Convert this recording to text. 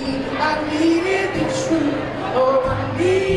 need, I needed the truth. Oh, I needed.